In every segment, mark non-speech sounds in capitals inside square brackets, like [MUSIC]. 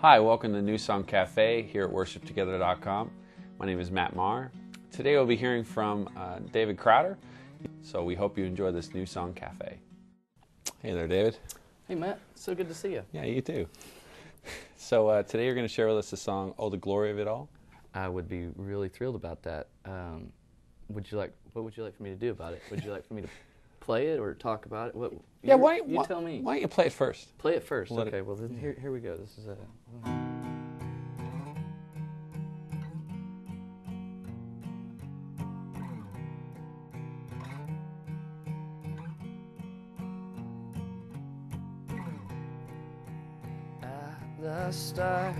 Hi, welcome to New Song Cafe here at worshiptogether.com. My name is Matt Maher. Today we'll be hearing from uh, David Crowder. So we hope you enjoy this New Song Cafe. Hey there, David. Hey, Matt. So good to see you. Yeah, you too. So uh, today you're going to share with us the song "Oh, the Glory of It All." I would be really thrilled about that. Um, would you like? What would you like for me to do about it? Would you like for me to play it or talk about it? What? Yeah, you- why, You why, tell me. Why don't you play it first? Play it first. Let it- okay. Well, then here, here we go. This is a. At the start,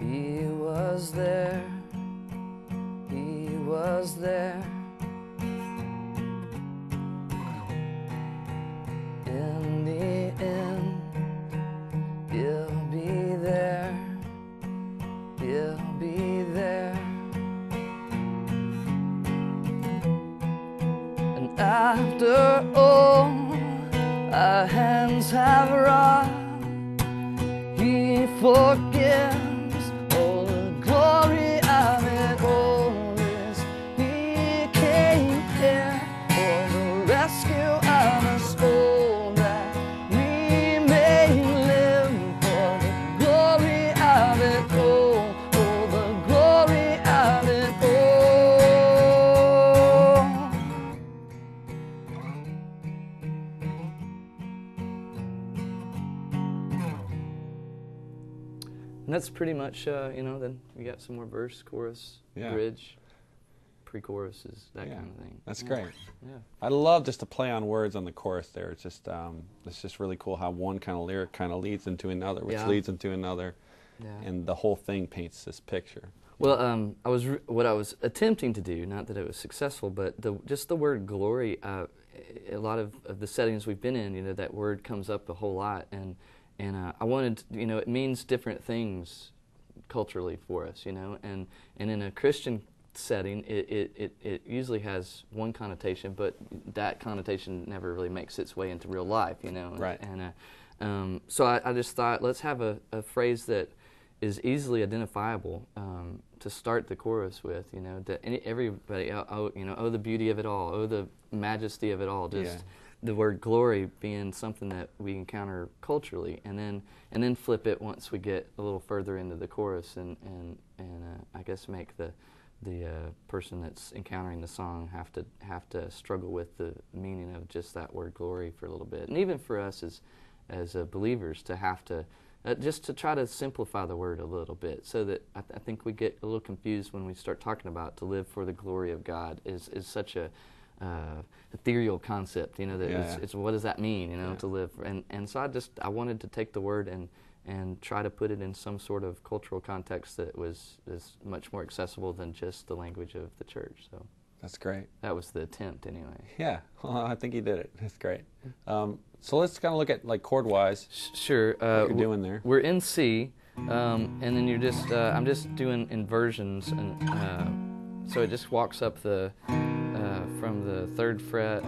he was there. He was there. After all our hands have wrought, And that's pretty much, uh, you know, then we got some more verse, chorus, Yeah. bridge, pre choruses, that Yeah, kind of thing. That's Yeah. great. Yeah. I love just to play on words on the chorus there. It's just um, it's just really cool how one kind of lyric kind of leads into another, which leads into another, Yeah. and the whole thing paints this picture. Well, um, I was re- what I was attempting to do. Not that it was successful, but the, just the word glory. Uh, a lot of, of the settings we've been in, you know, that word comes up a whole lot, and and uh, I wanted, you know, it means different things culturally for us, you know, and and in a Christian setting, it, it, it, it usually has one connotation, but that connotation never really makes its way into real life, you know. Right. And uh, um, so I, I just thought, let's have a, a phrase that is easily identifiable um, to start the chorus with, you know, that any, everybody, oh, oh, you know, oh, the beauty of it all, oh, the majesty of it all, just Yeah. The word glory being something that we encounter culturally, and then and then flip it once we get a little further into the chorus, and and and uh, I guess make the the uh, person that's encountering the song have to have to struggle with the meaning of just that word glory for a little bit, and even for us as as uh, believers to have to uh, just to try to simplify the word a little bit, so that I, th- I think we get a little confused when we start talking about to live for the glory of God is is such a uh, ethereal concept, you know. That Yeah, it's, yeah. it's what does that mean, you know, Yeah. to live? And and so I just I wanted to take the word and and try to put it in some sort of cultural context that was is much more accessible than just the language of the church. So That's great. that was the attempt, anyway. Yeah, [LAUGHS] well, I think you did it. That's great. Um, so let's kind of look at like chord wise. Sure. Uh, What you're doing there. We're in C, um, and then you're just uh, I'm just doing inversions, and uh, so it just walks up the from the third fret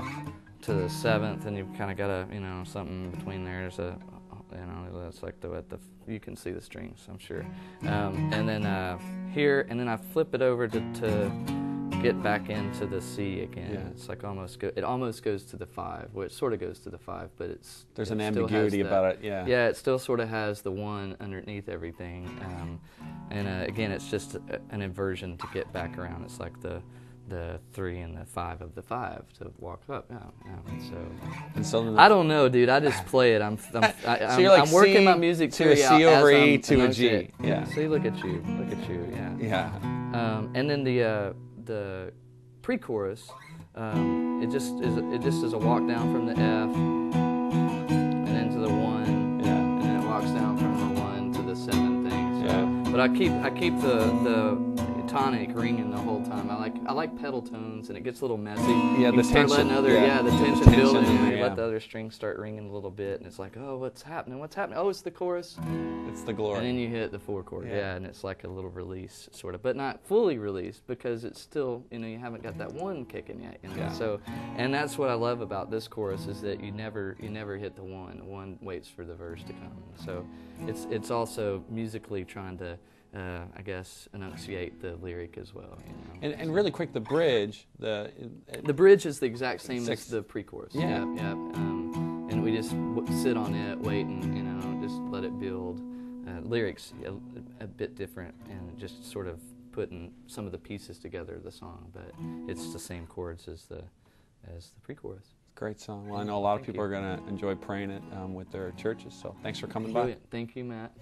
to the seventh, and you've kind of got a you know something between there. There's a you know that's like the at the you can see the strings, I'm sure, um, and then uh, here, and then I flip it over to. to Get back into the C again. Yeah. It's like almost go, it almost goes to the five. Well, it sort of goes to the five, but it's There's it an ambiguity that- about it. Yeah. yeah, it still sort of has the one underneath everything, um, and uh, again, it's just an inversion to get back around. It's like the the three and the five of the five to walk up. Yeah, yeah. So And so I don't know, dude. I just play it. I'm I'm, [LAUGHS] I, So I'm, you're like I'm working C my music to a C over E to a G. Yeah. See, look at you. Look at you. Yeah. Yeah. Um, and then the uh, the pre-chorus, um, it just is it just is a walk down from the F and then to the one, Yeah. and then it walks down from the one to the seven thing. So, Yeah. But I keep I keep the the tonic ringing the whole time. I like I like pedal tones, and it gets a little messy. Yeah, you the start tension, other yeah. yeah, the The tension, tension building, in and there, you yeah. let the other strings start ringing a little bit, and it's like, oh, what's happening? What's happening? Oh, it's the chorus. It's the glory. And then you hit the four chord, Yeah. yeah. and it's like a little release, sort of, but not fully released because it's still, you know, you haven't got that one kicking yet, you know. Yeah. So, and that's what I love about this chorus is that you never, you never hit the one. The one waits for the verse to come. So, it's it's also musically trying to, uh, I guess, enunciate the lyric as well. You know. and, and really quick, the bridge, the The bridge is the exact same Six. as the pre-chorus. Yeah. Yep, yep. Um, and we just w- sit on it, wait, and you know, just let it build. Uh, lyrics a, a bit different, and just sort of putting some of the pieces together of the song, but it's the same chords as the as the pre-chorus. great song. Well, I know a lot of people you. are going to enjoy praying it um, with their churches. So thanks for coming by. Thank you, Matt.